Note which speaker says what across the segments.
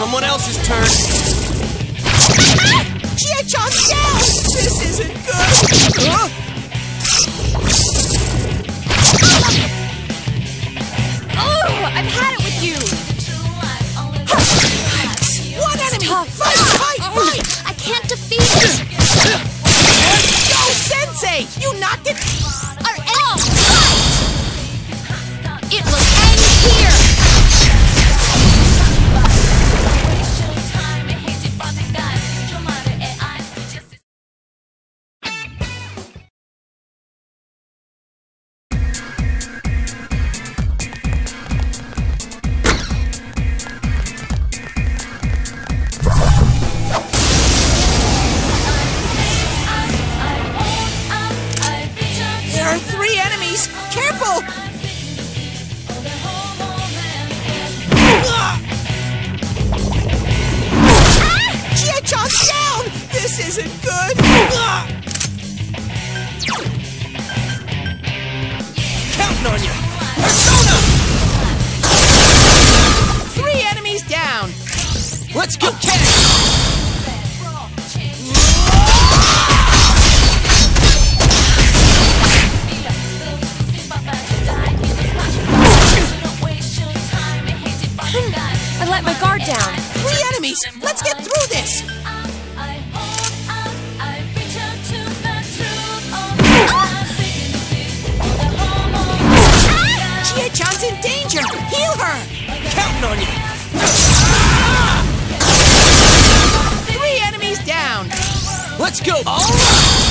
Speaker 1: someone else's turn.
Speaker 2: Ah! Chie-chan, yes! This isn't good! Huh? Careful! ah! G.I. Down! This isn't good! Ah!
Speaker 1: Let's go! All right!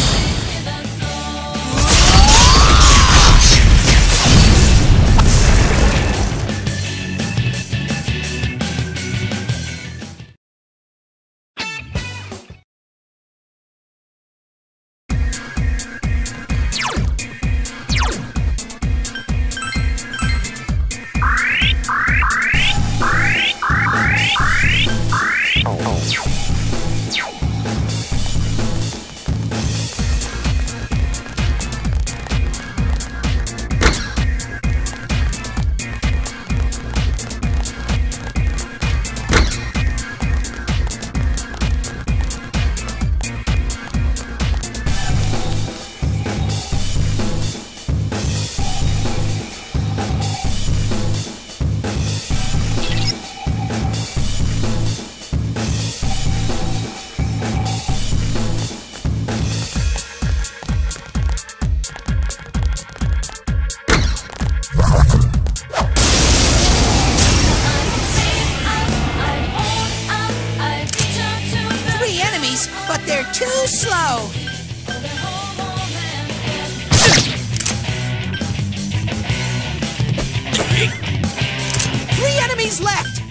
Speaker 2: enemies left!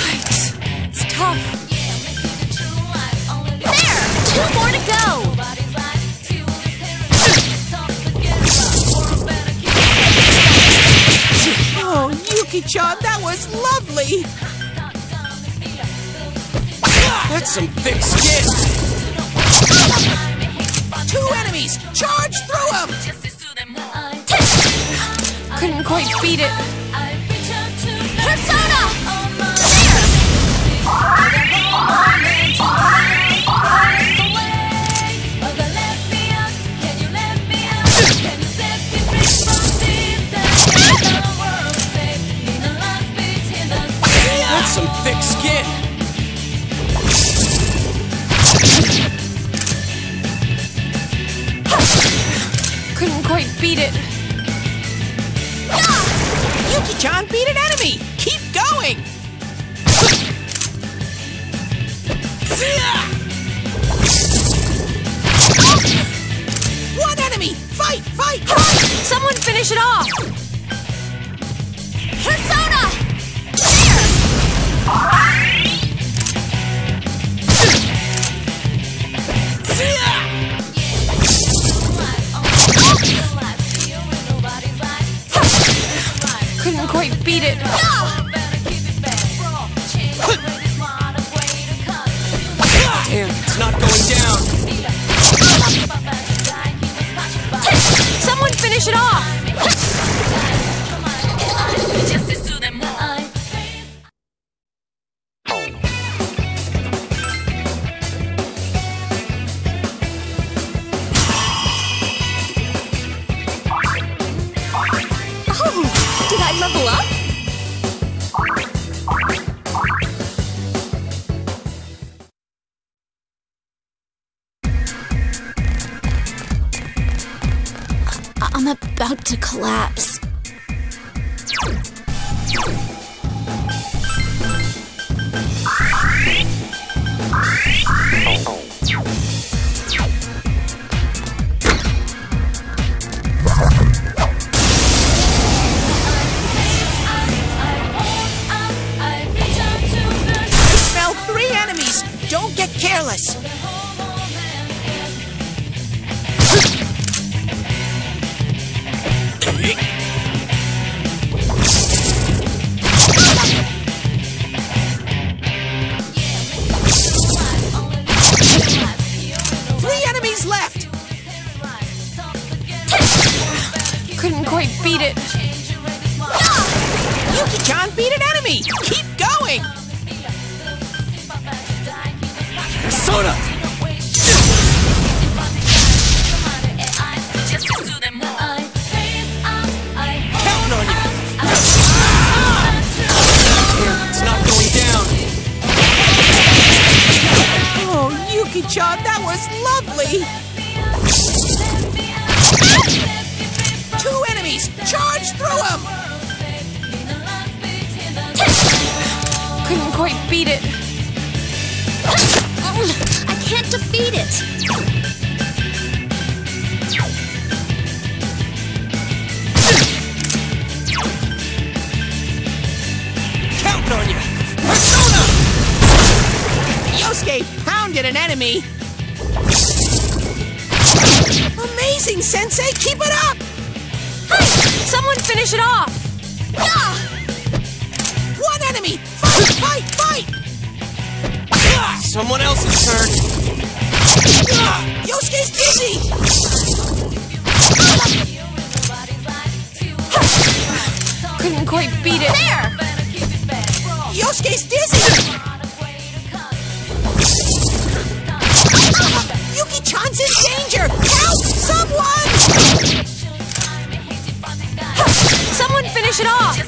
Speaker 2: Yikes.
Speaker 3: It's tough. There! Two more to go!
Speaker 2: Oh, Yuki-chan, that was lovely!
Speaker 1: That's some thick skin!
Speaker 2: Two enemies! Charge through!
Speaker 3: beat it. Persona! beat it out.
Speaker 4: About
Speaker 2: That was lovely. Pounded an enemy. Amazing, Sensei. Keep it up.
Speaker 3: Hey! Someone finish it off!
Speaker 2: One enemy. Fight, fight, fight.
Speaker 1: Someone else's turn!
Speaker 2: Yosuke's dizzy.
Speaker 3: Couldn't quite beat it. There!
Speaker 2: Yosuke's dizzy.
Speaker 3: Finish it off!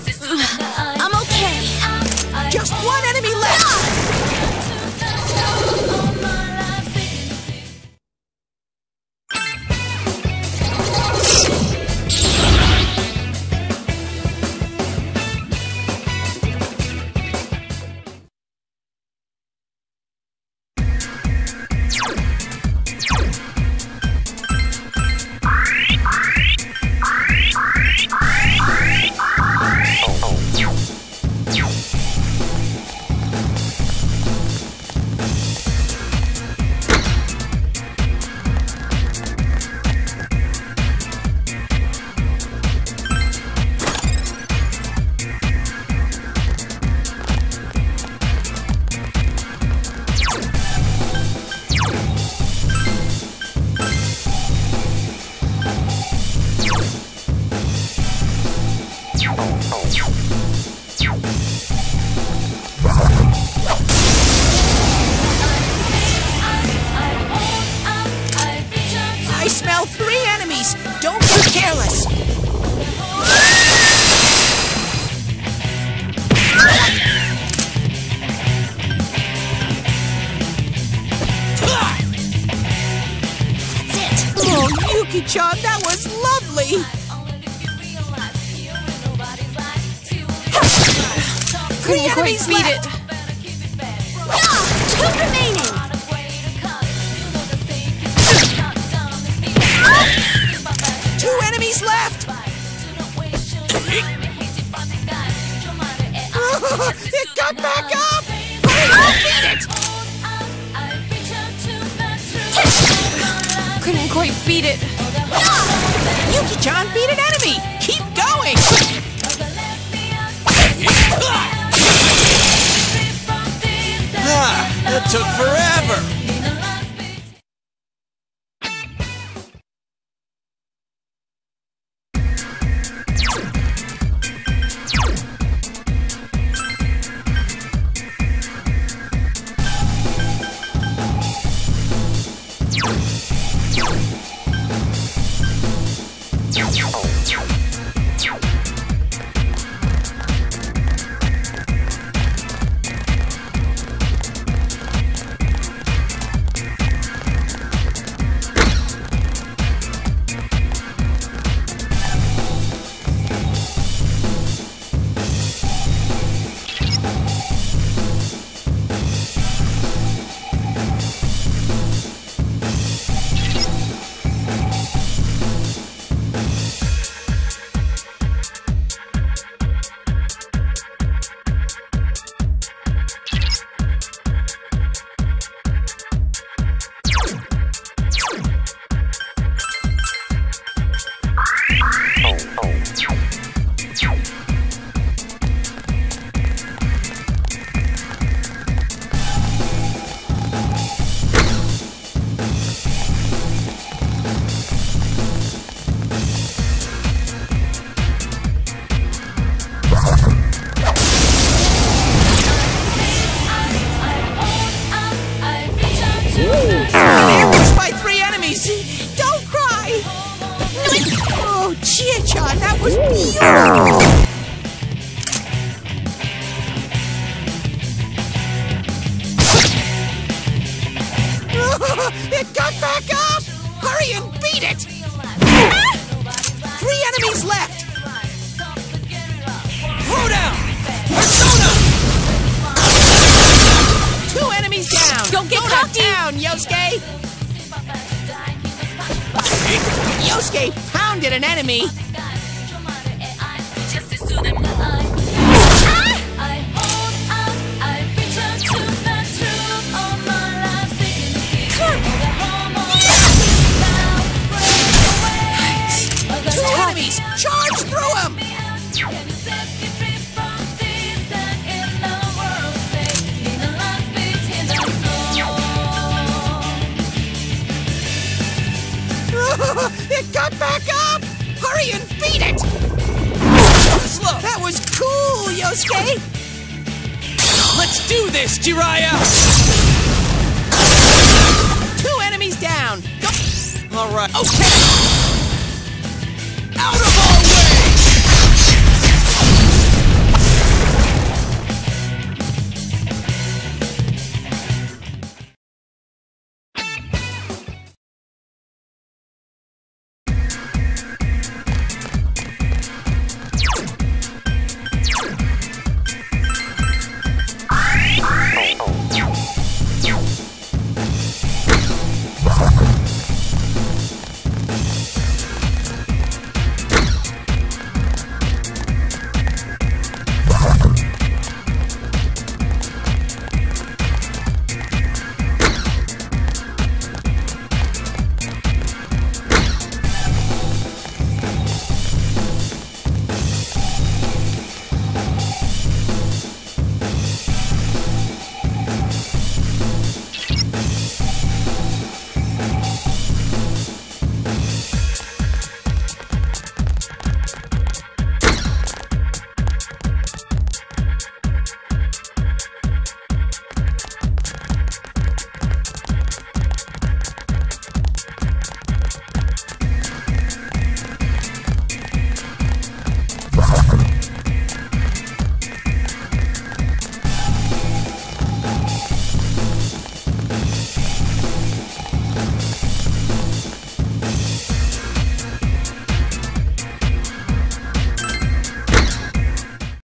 Speaker 2: I smell three enemies. Don't be careless.
Speaker 4: That's it.
Speaker 2: Oh, Yuki-chan, that was lovely. Three
Speaker 3: Couldn't quite beat
Speaker 2: left.
Speaker 3: it.
Speaker 4: Two remaining.
Speaker 2: Two enemies left. it got back up. I'll beat it.
Speaker 3: Couldn't quite beat it.
Speaker 2: Yuki-chan beat an enemy. Keep going.
Speaker 1: Ah, that took forever!
Speaker 2: It got back up! Hurry and beat it!
Speaker 1: Slow!
Speaker 2: That was cool, Yosuke!
Speaker 1: Let's do this, Jiraiya!
Speaker 2: Two enemies down! Go-
Speaker 1: Alright, okay! Out of